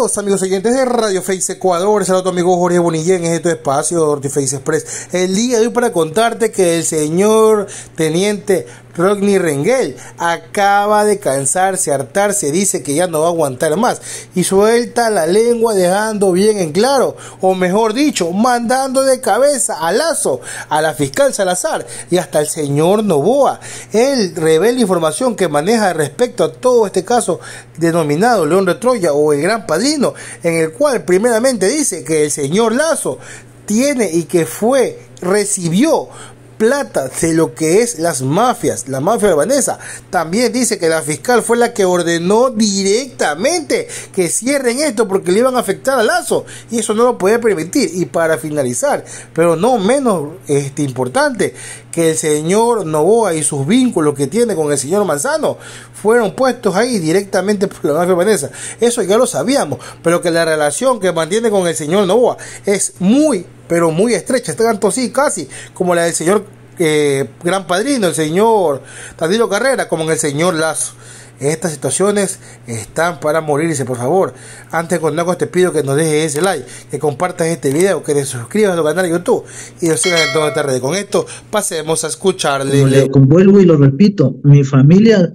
Saludos amigos oyentes de Radio Face Ecuador, saludos a tu amigo Jorge Bonillén en este espacio de Face Express. El día de hoy para contarte que el señor teniente Rodney Rengel acaba de cansarse, hartarse, dice que ya no va a aguantar más y suelta la lengua dejando bien en claro, o mejor dicho, mandando de cabeza a Lazo, a la fiscal Salazar y hasta el señor Novoa. Él revela información que maneja respecto a todo este caso denominado León de Troya o el Gran Padrino, en el cual primeramente dice que el señor Lazo tiene y que fue recibió plata de lo que es las mafias, la mafia albanesa. También dice que la fiscal fue la que ordenó directamente que cierren esto porque le iban a afectar a Lazo y eso no lo puede permitir. Y para finalizar, pero no menos este, importante, que el señor Novoa y sus vínculos que tiene con el señor Manzano fueron puestos ahí directamente por la mafia albanesa. Eso ya lo sabíamos, pero que la relación que mantiene con el señor Novoa es muy pero muy estrecha, tanto sí casi como la del señor eh, Gran Padrino, el señor Danilo Carrera, como en el señor Lazo. Estas situaciones están para morirse, por favor. Antes de continuar te pido que nos dejes ese like, que compartas este video, que te suscribas a tu canal de YouTube y nos sigas en toda esta red. Con esto pasemos a escucharle. Le vuelvo y lo repito, mi familia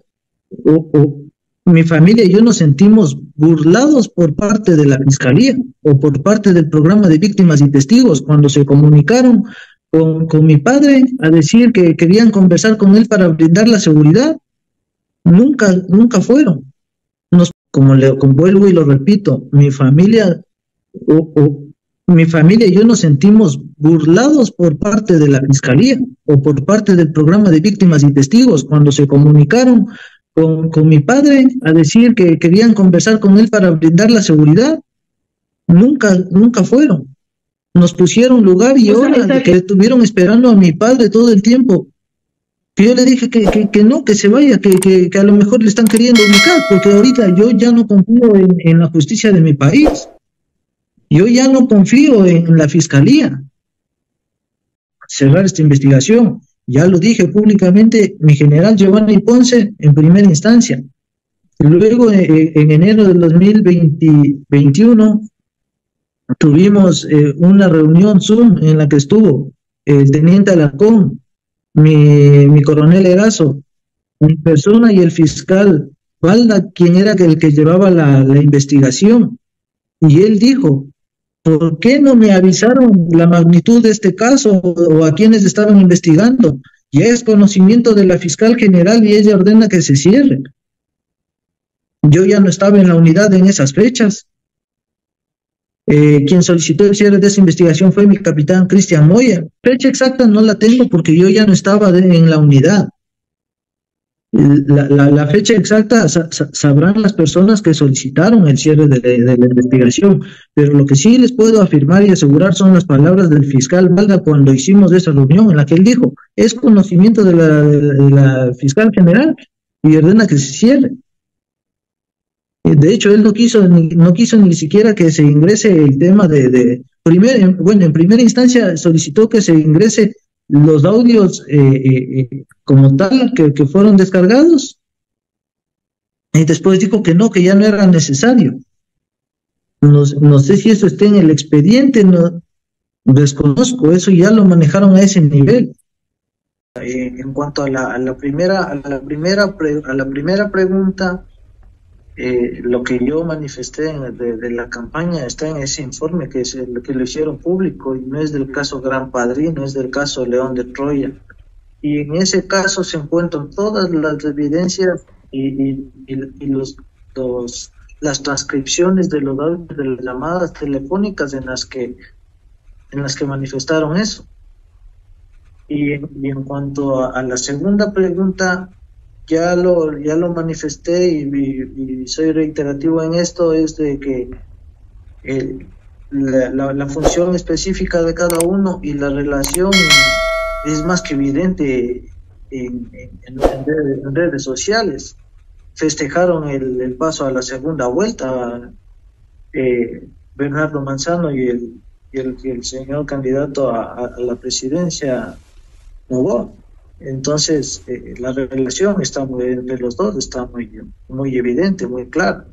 mi familia y yo nos sentimos burlados por parte de la Fiscalía o por parte del programa de víctimas y testigos cuando se comunicaron con, con mi padre a decir que querían conversar con él para brindar la seguridad. Nunca, nunca fueron. Nos, como le vuelvo y lo repito, mi familia o, mi familia y yo nos sentimos burlados por parte de la Fiscalía o por parte del programa de víctimas y testigos cuando se comunicaron con, con mi padre a decir que querían conversar con él para brindar la seguridad. Nunca, nunca fueron. Nos pusieron lugar y hora que estuvieron esperando a mi padre todo el tiempo. yo le dije que, que, que no, que se vaya, que, que, que, a lo mejor le están queriendo ubicar, porque ahorita yo ya no confío en, en la justicia de mi país. Yo ya no confío en la fiscalía. Cerrar esta investigación. Ya lo dije públicamente, mi general Giovanni Ponce en primera instancia. Luego, eh, eh, en enero del 2021, tuvimos eh, una reunión Zoom en la que estuvo el teniente Alarcón, mi, mi coronel Erazo, mi persona y el fiscal Valda, quien era el que llevaba la, la investigación. Y él dijo, ¿por qué no me avisaron la magnitud de este caso o a quienes estaban investigando? Ya es conocimiento de la fiscal general y ella ordena que se cierre. Yo ya no estaba en la unidad en esas fechas. Eh, quien solicitó el cierre de esa investigación fue mi capitán Cristian Moya. Fecha exacta no la tengo porque yo ya no estaba en la unidad la, fecha exacta sabrán las personas que solicitaron el cierre de, la investigación, pero lo que sí les puedo afirmar y asegurar son las palabras del fiscal Valga cuando hicimos esa reunión en la que él dijo, es conocimiento de la, fiscal general y ordena que se cierre. De hecho, él no quiso, ni, no quiso ni siquiera que se ingrese el tema de, de primer, bueno, en primera instancia solicitó que se ingrese los audios eh, eh, eh, como tal que, fueron descargados. Y después dijo que no, que ya no era necesario. No, sé si eso está en el expediente, no desconozco, eso ya lo manejaron a ese nivel. en cuanto a la, a la primera, a la primera, a la primera pregunta, eh, lo que yo manifesté de, la campaña está en ese informe que es el que lo hicieron público y no es del caso Gran Padrino, es del caso León de Troya. Y en ese caso se encuentran todas las evidencias y, los, las transcripciones de los de las llamadas telefónicas en las que en las que manifestaron eso. Y, en cuanto a la segunda pregunta, ya lo, ya lo manifesté y, soy reiterativo en esto, es de que la, la, función específica de cada uno y la relación es más que evidente en, redes, sociales. Festejaron el, paso a la segunda vuelta eh, Bernardo Manzano y el, y el, señor candidato a, a la presidencia Novoa. Entonces, eh, la relación está muy, entre los dos está muy, muy evidente, muy clara.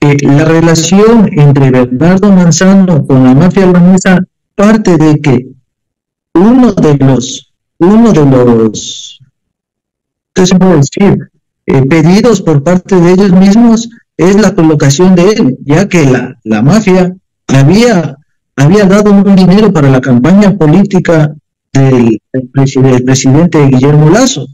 eh, la relación entre Bernardo Manzano con la mafia albanesa parte de que uno de los, uno de los, ¿qué se puede decir? Eh, pedidos por parte de ellos mismos es la colocación de él, ya que la, la mafia había, había dado un dinero para la campaña política del, presidente Guillermo Lazo.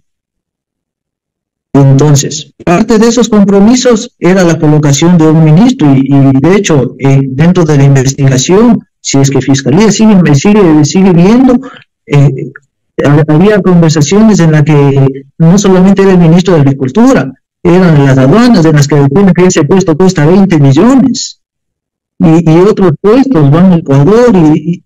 Entonces, parte de esos compromisos era la colocación de un ministro y, de hecho, eh, dentro de la investigación, si es que Fiscalía sigue, sigue, sigue viendo, eh, había conversaciones en las que no solamente era el ministro de Agricultura, eran las aduanas en las que decían que ese puesto cuesta 20 millones y, otros puestos van a Ecuador y,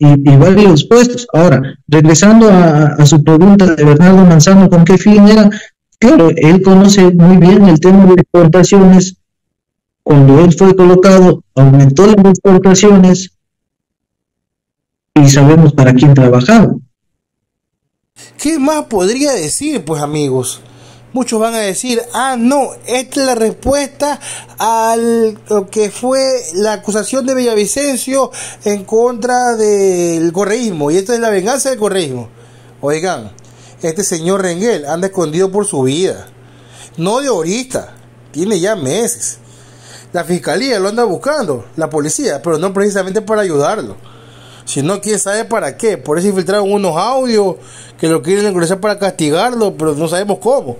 varios puestos. Ahora, regresando a, a, su pregunta de Bernardo Manzano, ¿con qué fin era? Claro, él conoce muy bien el tema de exportaciones. Cuando él fue colocado, aumentó las exportaciones y sabemos para quién trabajaba. ¿Qué más podría decir, pues amigos? Muchos van a decir, ah, no, esta es la respuesta a lo que fue la acusación de Villavicencio en contra del correísmo, y esta es la venganza del correísmo. Oigan, este señor Rengel anda escondido por su vida. No de ahorita, tiene ya meses. La fiscalía lo anda buscando, la policía, pero no precisamente para ayudarlo. Sino quién sabe para qué. Por eso infiltraron unos audios que lo quieren ingresar para castigarlo, pero no sabemos cómo.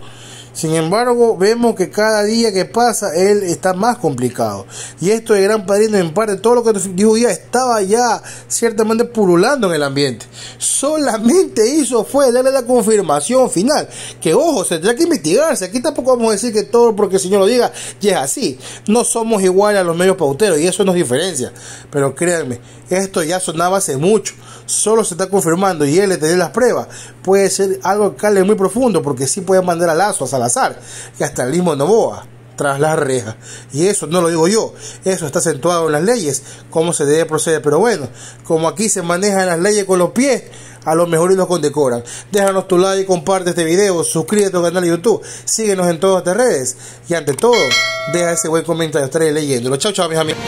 Sin embargo, vemos que cada día que pasa él está más complicado. Y esto de Gran Padrino, en parte, todo lo que dijo ya estaba ya ciertamente pululando en el ambiente. Solamente hizo fue darle la confirmación final. Que ojo, se tendrá que investigarse. Aquí tampoco vamos a decir que todo porque el Señor lo diga ya es así. No somos iguales a los medios pauteros y eso nos diferencia. Pero créanme, esto ya sonaba hace mucho. Solo se está confirmando y él le tiene las pruebas. Puede ser algo que cale muy profundo porque sí puede mandar a Lazo, a Salazar y hasta el mismo Novoa tras las rejas. Y eso no lo digo yo, eso está acentuado en las leyes, cómo se debe proceder. Pero bueno, como aquí se manejan las leyes con los pies, a lo mejor y los condecoran. Déjanos tu like comparte este video, suscríbete al canal de YouTube, síguenos en todas estas redes y ante todo, deja ese buen comentario, estaré leyéndolo. Chao, chao, mis amigos.